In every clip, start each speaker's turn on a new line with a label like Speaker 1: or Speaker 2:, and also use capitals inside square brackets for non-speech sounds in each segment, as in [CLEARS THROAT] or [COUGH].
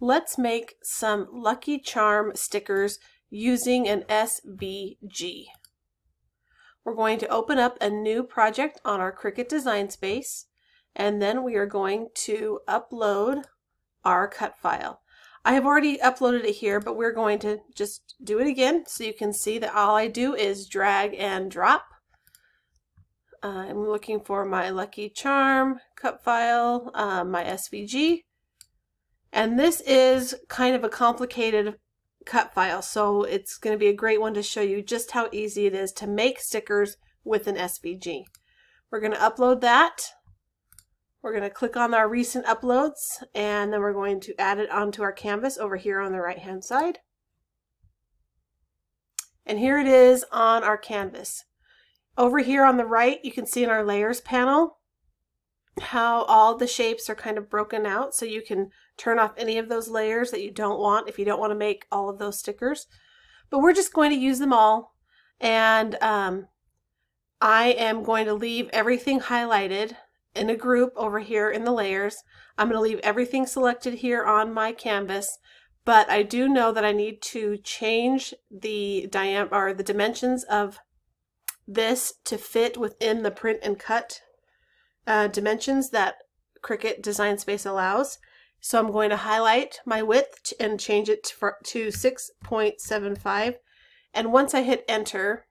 Speaker 1: Let's make some Lucky Charm stickers using an SVG. We're going to open up a new project on our Cricut Design Space and then we are going to upload our cut file. I have already uploaded it here, but we're going to just do it again so you can see that all I do is drag and drop. I'm looking for my Lucky Charm cut file, uh, my SVG, and this is kind of a complicated cut file, so it's going to be a great one to show you just how easy it is to make stickers with an SVG. We're going to upload that. We're going to click on our recent uploads, and then we're going to add it onto our canvas over here on the right hand side. And here it is on our canvas. Over here on the right, you can see in our layers panel, how all the shapes are kind of broken out so you can turn off any of those layers that you don't want if you don't want to make all of those stickers. But we're just going to use them all and um, I am going to leave everything highlighted in a group over here in the layers. I'm going to leave everything selected here on my canvas but I do know that I need to change the diam or the dimensions of this to fit within the print and cut uh, dimensions that Cricut Design Space allows. So I'm going to highlight my width and change it to, to 6.75. And once I hit enter,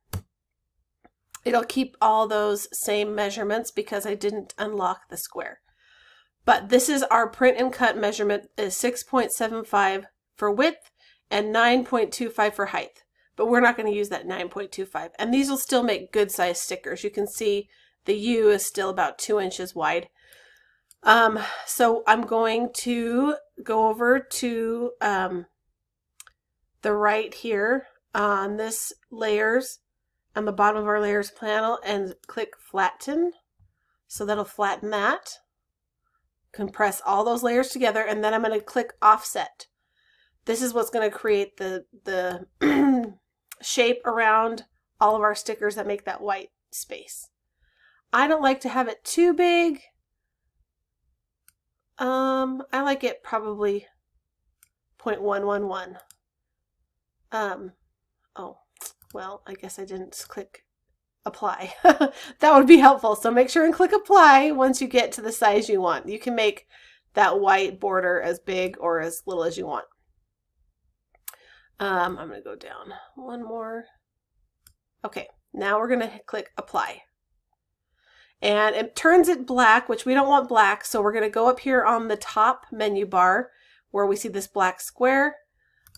Speaker 1: it'll keep all those same measurements because I didn't unlock the square. But this is our print and cut measurement is 6.75 for width and 9.25 for height. But we're not going to use that 9.25. And these will still make good size stickers. You can see the U is still about two inches wide. Um, so I'm going to go over to um, the right here on this layers on the bottom of our layers panel and click flatten. So that'll flatten that. Compress all those layers together and then I'm going to click offset. This is what's going to create the, the [CLEARS THROAT] shape around all of our stickers that make that white space. I don't like to have it too big. Um, I like it probably 0.111. Um, oh, well, I guess I didn't click apply. [LAUGHS] that would be helpful. So make sure and click apply once you get to the size you want. You can make that white border as big or as little as you want. Um, I'm going to go down one more. Okay, now we're going to click apply and it turns it black, which we don't want black. So we're going to go up here on the top menu bar where we see this black square.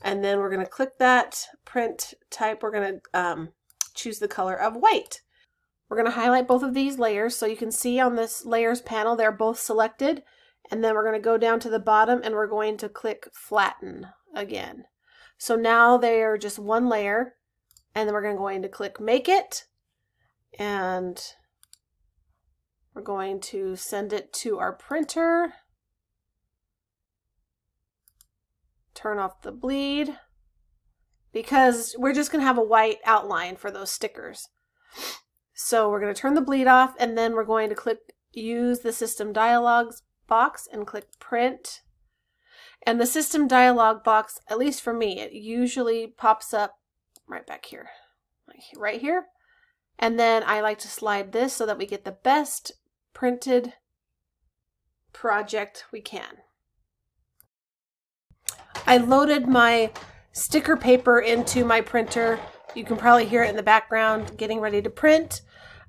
Speaker 1: And then we're going to click that print type. We're going to um, choose the color of white. We're going to highlight both of these layers. So you can see on this layers panel, they're both selected. And then we're going to go down to the bottom and we're going to click flatten again. So now they are just one layer. And then we're going to click make it. And we're going to send it to our printer. Turn off the bleed because we're just going to have a white outline for those stickers. So we're going to turn the bleed off and then we're going to click use the system dialogues box and click print. And the system dialog box, at least for me, it usually pops up right back here, right here. And then I like to slide this so that we get the best printed project we can. I loaded my sticker paper into my printer. You can probably hear it in the background getting ready to print.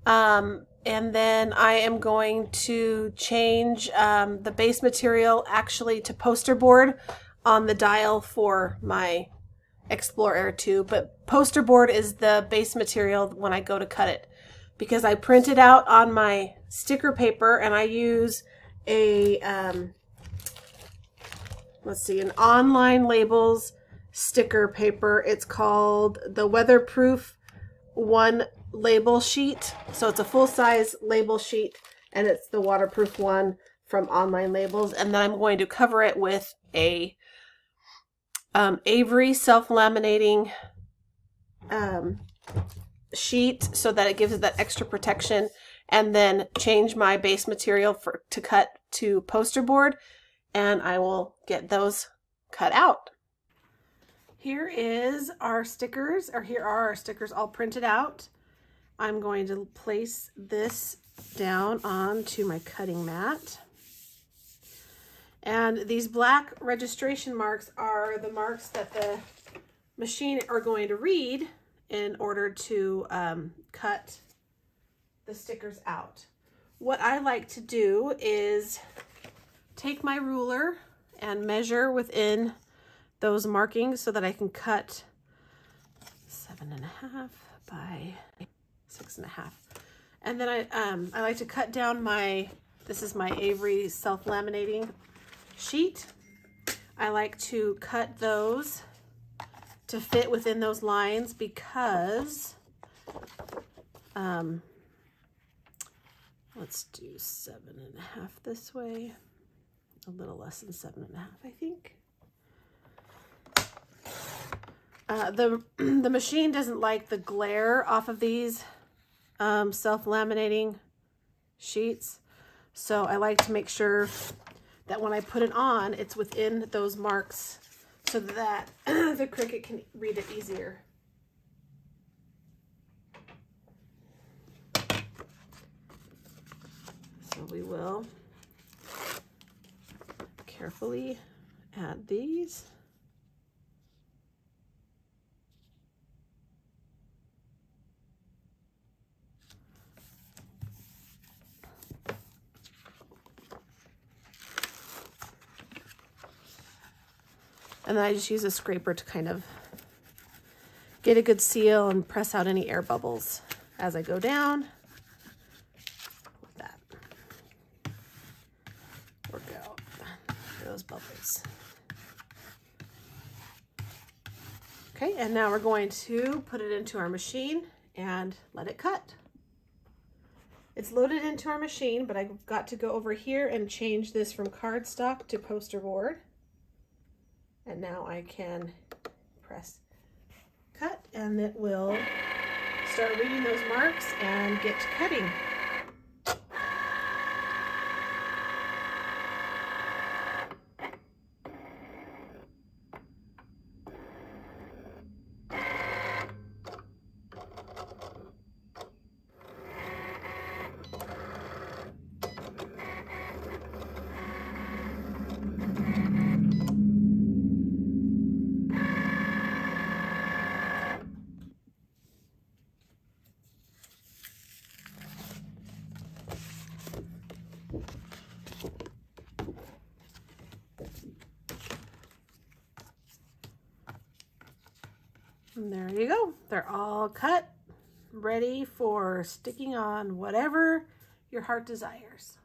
Speaker 1: Um, and then I am going to change um, the base material actually to poster board on the dial for my Explore Air 2. But poster board is the base material when I go to cut it because I print it out on my sticker paper and I use a, um, let's see, an online labels sticker paper. It's called the Weatherproof One label sheet. So it's a full-size label sheet and it's the waterproof one from online labels. And then I'm going to cover it with a um, Avery self-laminating um, sheet so that it gives it that extra protection and then change my base material for to cut to poster board and I will get those cut out. Here is our stickers, or here are our stickers all printed out. I'm going to place this down onto my cutting mat. And these black registration marks are the marks that the machine are going to read in order to um, cut the stickers out. What I like to do is take my ruler and measure within those markings so that I can cut seven and a half by six and a half. And then I, um, I like to cut down my, this is my Avery self-laminating sheet. I like to cut those to fit within those lines because, um, let's do seven and a half this way. A little less than seven and a half, I think. Uh, the, [CLEARS THROAT] the machine doesn't like the glare off of these um, self-laminating sheets. So I like to make sure that when I put it on, it's within those marks so that [CLEARS THROAT] the Cricut can read it easier. So we will carefully add these. And then I just use a scraper to kind of get a good seal and press out any air bubbles as I go down. That. Work out those bubbles. Okay, and now we're going to put it into our machine and let it cut. It's loaded into our machine, but I've got to go over here and change this from cardstock to poster board. And now I can press cut and it will start reading those marks and get to cutting. And there you go. They're all cut, ready for sticking on whatever your heart desires.